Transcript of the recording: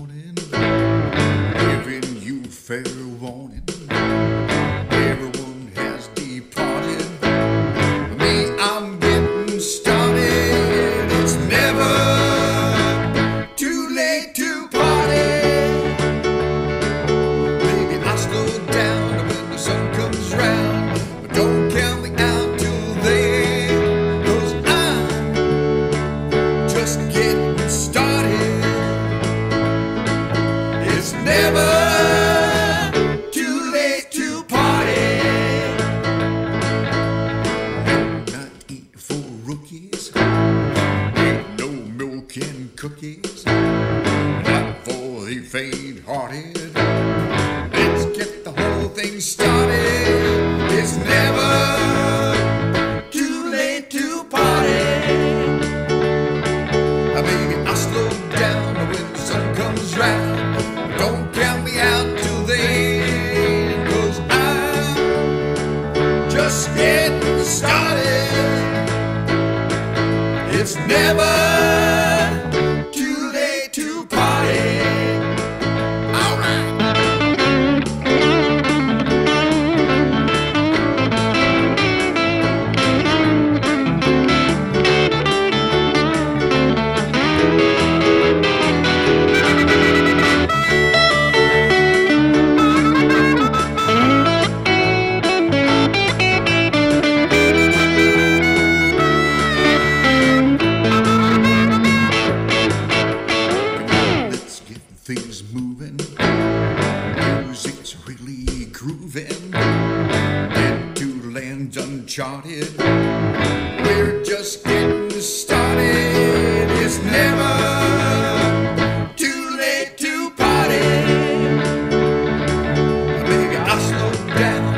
morning, giving you fair warning. And. Not for the faint-hearted. Let's get the whole thing started. It's never too late to party. Baby, I slow down when the sun comes round. Don't count me out till then, cause I'm just getting started. It's never We're just getting started. It's never too late to party. Maybe I slow down.